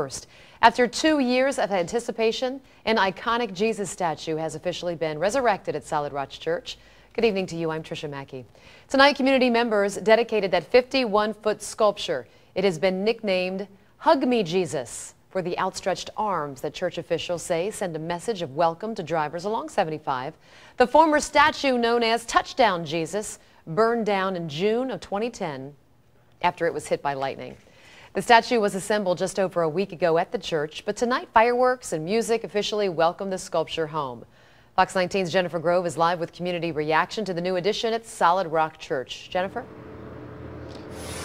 First, after two years of anticipation, an iconic Jesus statue has officially been resurrected at Solid Rock Church. Good evening to you. I'm Tricia Macke. Tonight, community members dedicated that 51-foot sculpture. It has been nicknamed Hug Me Jesus for the outstretched arms that church officials say send a message of welcome to drivers along 75. The former statue known as Touchdown Jesus burned down in June of 2010 after it was hit by lightning. The statue was assembled just over a week ago at the church, but tonight fireworks and music officially welcome the sculpture home. Fox 19's Jennifer Grove is live with community reaction to the new addition at Solid Rock Church. Jennifer?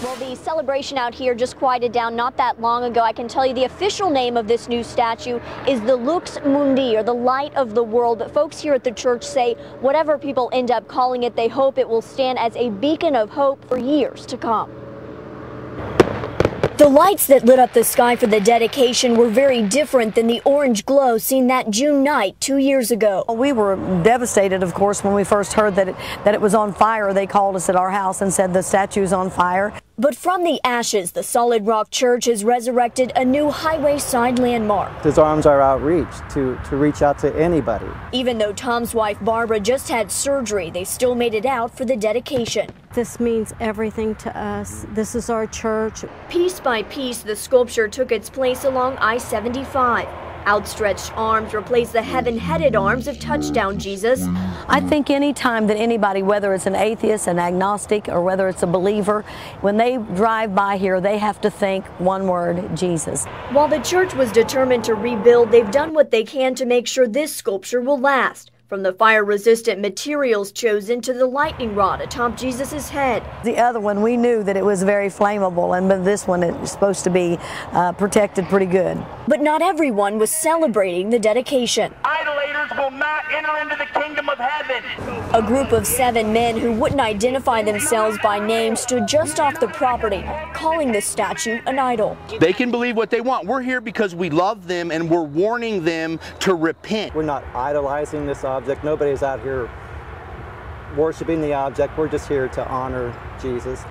Well, the celebration out here just quieted down not that long ago. I can tell you the official name of this new statue is the Lux Mundi, or the light of the world. But folks here at the church say whatever people end up calling it, they hope it will stand as a beacon of hope for years to come. The lights that lit up the sky for the dedication were very different than the orange glow seen that June night two years ago. We were devastated, of course, when we first heard that it, that it was on fire. They called us at our house and said the statue's on fire. But from the ashes, the Solid Rock Church has resurrected a new highway side landmark. His arms are outreached to, to reach out to anybody. Even though Tom's wife Barbara just had surgery, they still made it out for the dedication. This means everything to us. This is our church. Piece by piece, the sculpture took its place along I 75. Outstretched arms replace the heaven-headed arms of touchdown Jesus. I think any time that anybody, whether it's an atheist, an agnostic, or whether it's a believer, when they drive by here, they have to think one word, Jesus. While the church was determined to rebuild, they've done what they can to make sure this sculpture will last. From the fire-resistant materials chosen to the lightning rod atop Jesus' head. The other one, we knew that it was very flammable, and this one is supposed to be uh, protected pretty good. But not everyone was celebrating the dedication. Idolaters will not enter into the kingdom of heaven. A group of seven men who wouldn't identify themselves by name stood just off the property, calling the statue an idol. They can believe what they want. We're here because we love them and we're warning them to repent. We're not idolizing this object. Nobody's out here worshiping the object. We're just here to honor Jesus.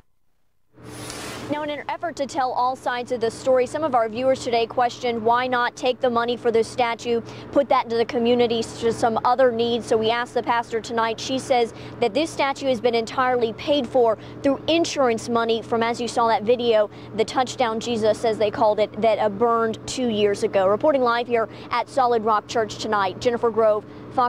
Now, in an effort to tell all sides of the story, some of our viewers today questioned why not take the money for this statue, put that into the community to some other needs. So we asked the pastor tonight. She says that this statue has been entirely paid for through insurance money from, as you saw that video, the Touchdown Jesus, as they called it, that burned two years ago. Reporting live here at Solid Rock Church tonight, Jennifer Grove, Fox